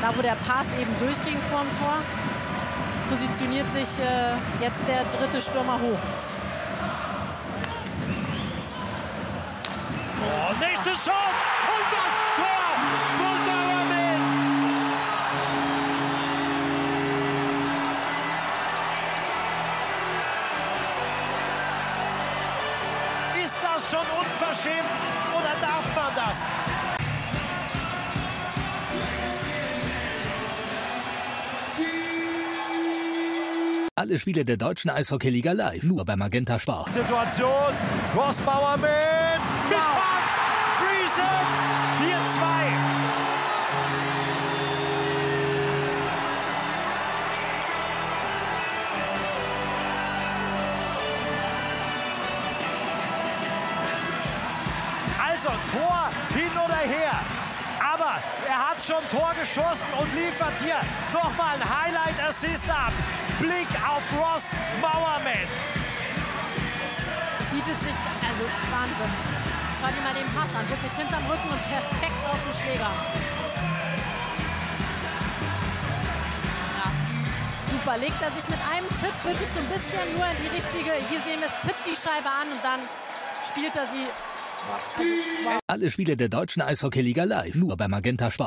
da wo der Pass eben durchging vorm Tor, positioniert sich äh, jetzt der dritte Stürmer hoch. Oh, nächste Chance und das Tor von Mauermann. Ist das schon unverschämt oder darf man das? Alle Spiele der deutschen Eishockeyliga live, nur bei Magenta Sport. Situation, Ross Mauermann mit Pass, Friesen, 4-2. Also Tor hin oder her. Aber er hat schon Tor geschossen und liefert hier nochmal ein Highlight-Assist ab. Blick auf Ross Mauerman. Bietet sich, also Wahnsinn. Schau dir mal den Pass an, wirklich hinterm Rücken und perfekt auf den Schläger. Super. Legt er sich mit einem Tipp wirklich so ein bisschen nur in die richtige, hier sehen wir es, tippt die Scheibe an und dann spielt er sie Alle Spiele der deutschen Eishockeyliga live, nur bei Magenta Sport.